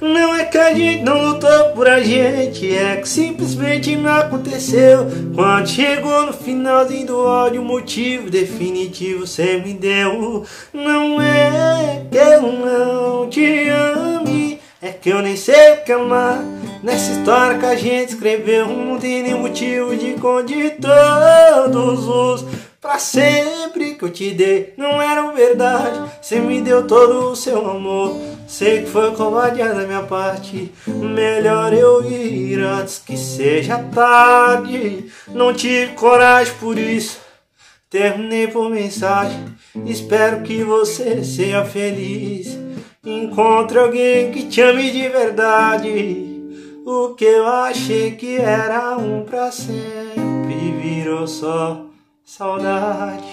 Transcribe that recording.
Não é que a gente não lutou por a gente, é que simplesmente não aconteceu. Quando chegou no finalzinho do ódio, o motivo definitivo você me deu. Não é que eu não te ame, é que eu nem sei o que amar. Nessa história que a gente escreveu, não tem nem motivo de contar todos os Pra sempre que eu te dei não era verdade. Você me deu todo o seu amor. Sei que foi covardia da minha parte. Melhor eu ir antes que seja tarde. Não tive coragem por isso. Terminei por mensagem. Espero que você seja feliz. Encontre alguém que te ame de verdade. O que eu achei que era um pra sempre virou só saudade.